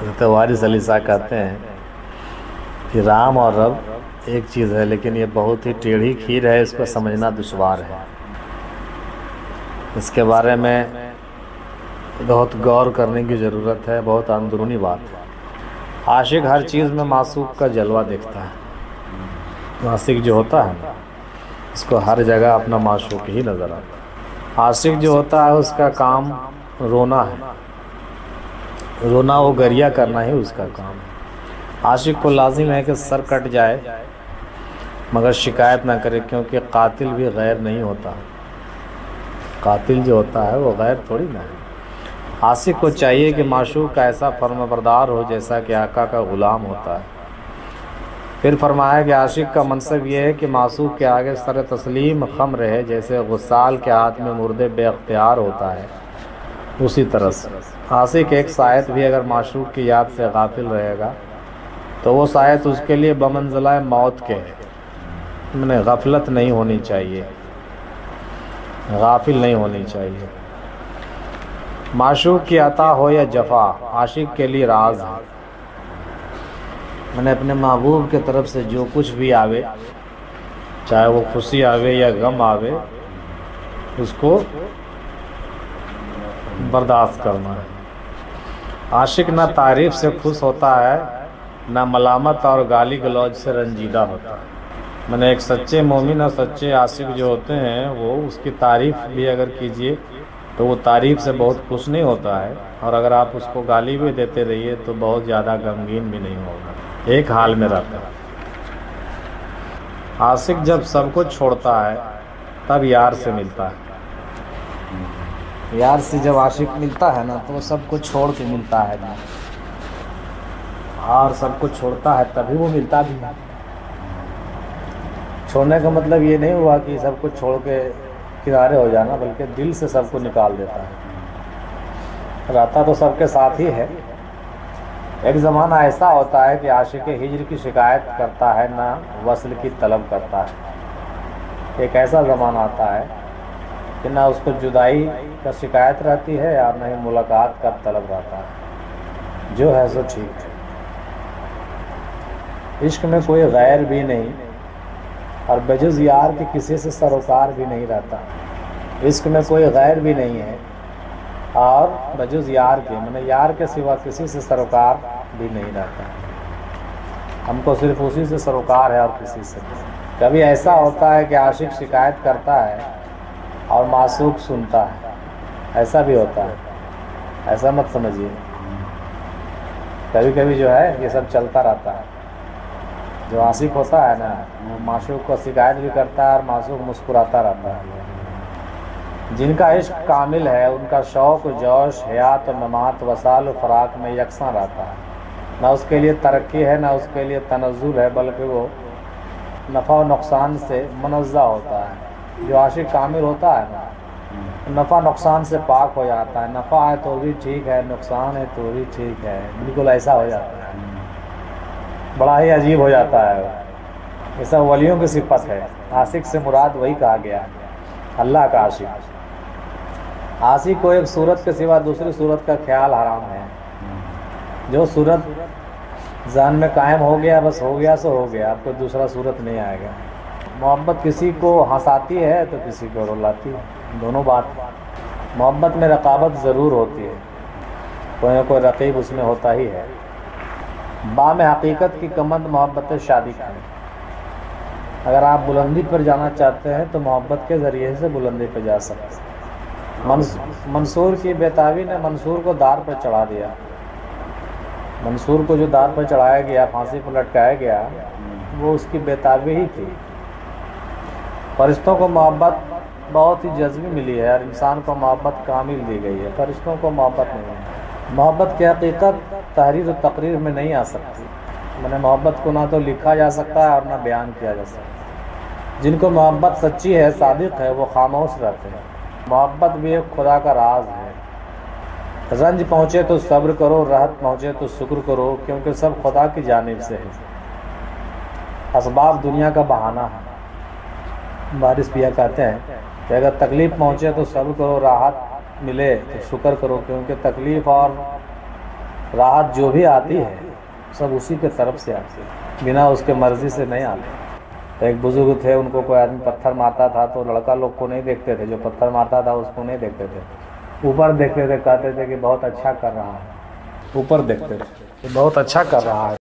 तो वारिस अली शाह कहते हैं कि राम और रब एक चीज़ है, लेकिन ये बहुत ही टेढ़ी खीर है, इसको समझना दुशवार है। इसके बारे में बहुत गौर करने की ज़रूरत है, बहुत अंदरूनी बात है। आशिक हर चीज़ में मासूक का जलवा देखता है। आशिक जो होता है उसको हर जगह अपना माशूक ही नज़र आता है। आशिक जो होता है, उसका काम रोना है। रोना वो गरिया करना ही उसका काम है। आशिक को लाजिम है कि सर कट जाए, मगर शिकायत ना करे, क्योंकि कातिल भी गैर नहीं होता। कातिल जो होता है, वो गैर थोड़ी ना है। आशिक को चाहिए कि माशूक का ऐसा फर्मबरदार हो जैसा कि आका का ग़ुलाम होता है। फिर फरमाया कि आशिक का मनसब यह है कि मासूक के आगे सर तस्लीम खम रहे, जैसे गुस्साल के हाथ में मुर्दे बेख्तियार होता है। उसी तरह से। आशिक एक शायद भी अगर माशूक की याद से गाफिल रहेगा तो वो शायद उसके लिए बमंजला मौत के है मैंने गफलत नहीं होनी चाहिए। गाफिल नहीं होनी चाहिए। माशूक की अता हो या जफा, आशिक के लिए राज। है मैंने अपने महबूब के तरफ़ से जो कुछ भी आवे, चाहे वो खुशी आवे या गम आवे, उसको बर्दाश्त करना है। आशिक ना तारीफ़ से खुश होता है, ना मलामत और गाली गलौज से रंजीदा होता है। मैंने एक सच्चे मोमिन और सच्चे आशिक जो होते हैं, वो उसकी तारीफ़ भी अगर कीजिए तो वो तारीफ़ से बहुत खुश नहीं होता है, और अगर आप उसको गाली भी देते रहिए तो बहुत ज़्यादा गमगीन भी नहीं होगा। एक हाल में रहता है। आशिक जब सब कुछ छोड़ता है, तब यार से मिलता है। यार से जब आशिक मिलता है ना तो सब कुछ छोड़ के मिलता है ना। और सब कुछ छोड़ता है, तभी वो मिलता भी है। छोड़ने का मतलब ये नहीं हुआ कि सब कुछ छोड़ के किनारे हो जाना, बल्कि दिल से सबको निकाल देता है। रहता तो सबके साथ ही है। एक ज़माना ऐसा होता है कि आशिक हिजर की शिकायत करता है ना, वसल की तलब करता है। एक ऐसा ज़माना आता है कि ना उसको जुदाई का शिकायत रहती है या ना ही मुलाकात का तलब रहता है। जो है सो ठीक है। इश्क में कोई गैर भी नहीं और बजुज़ यार के किसी से सरोकार भी नहीं रहता। इश्क में कोई गैर भी नहीं है और बजुज़ यार के, मैंने यार के सिवा किसी से सरोकार भी नहीं रहता। हमको सिर्फ़ उसी से सरोकार है और किसी से। कभी ऐसा होता है कि आशिक शिकायत करता है और मासूक सुनता है। ऐसा भी होता है। ऐसा मत समझिए। कभी कभी जो है, ये सब चलता रहता है। जो आशिक होता है ना, वो माशूक को शिकायत भी करता है और मासूक मुस्कुराता रहता है। जिनका इश्क कामिल है, उनका शौक़, जोश, हयात, ममात, वसाल, फ़राक में यकसा रहता है। ना उसके लिए तरक्की है, ना उसके लिए तनजुल है, बल्कि वो नफ़ा नुकसान से मनज़ा होता है। जो आशिक कामिल होता है ना नफ़ा नुकसान से पाक हो जाता है नफ़ा है तो भी ठीक है नुकसान है तो भी ठीक है बिल्कुल ऐसा हो जाता है। बड़ा ही अजीब हो जाता है ये सब वलियों की सिफत है। आशिक से मुराद वही कहा गया है। अल्लाह का आशिक। आशिक को एक सूरत के सिवा दूसरी सूरत का ख्याल हराम है। जो सूरत जान में कायम हो गया बस हो गया सो हो गया। आपको दूसरा सूरत नहीं आएगा। मोहब्बत किसी को हंसाती है तो किसी को रुलाती है। दोनों बात। मोहब्बत में रकाबत ज़रूर होती है। कोई ना कोई रकीब उसमें होता ही है। बाम हकीकत की कमंद मोहब्बत शादी का। अगर आप बुलंदी पर जाना चाहते हैं तो मोहब्बत के ज़रिए से बुलंदी पर जा सकते हैं। मंसूर की बेताबी ने मंसूर को दार पर चढ़ा दिया। मंसूर को जो दार पर चढ़ाया गया, फांसी पर लटकाया गया, वो उसकी बेताबी ही थी। फरिश्तों को मोहब्बत बहुत ही जज्बी मिली है और इंसान को मोहब्बत कामिल दी गई है। फरिश्तों को मोहब्बत नहीं है। मोहब्बत की हकीकत तहरीर और तकरीर में नहीं आ सकती। मैंने मोहब्बत को ना तो लिखा जा सकता है और ना बयान किया जा सकता जिनको मोहब्बत सच्ची है, सादिक है, वो खामोश रहते हैं। मोहब्बत भी एक खुदा का राज है। रंज पहुँचे तो सब्र करो, राहत पहुँचे तो शुक्र करो, क्योंकि सब खुदा की जानब से है। इसबाब दुनिया का बहाना है। बारिश पिया कहते हैं। कि अगर तकलीफ़ पहुँचे तो सब्र करो, राहत मिले तो शुक्र करो, क्योंकि तकलीफ़ और राहत जो भी आती है, सब उसी के तरफ़ से आती है। बिना उसके मर्ज़ी से नहीं आती। एक बुज़ुर्ग थे, उनको कोई आदमी पत्थर मारता था तो लड़का लोग को नहीं देखते थे। जो पत्थर मारता था, उसको नहीं देखते थे। ऊपर देखते थे, कहते थे कि बहुत अच्छा कर रहा है। ऊपर देखते थे बहुत अच्छा कर रहा है।